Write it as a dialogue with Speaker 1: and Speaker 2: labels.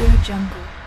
Speaker 1: Audio Jungle.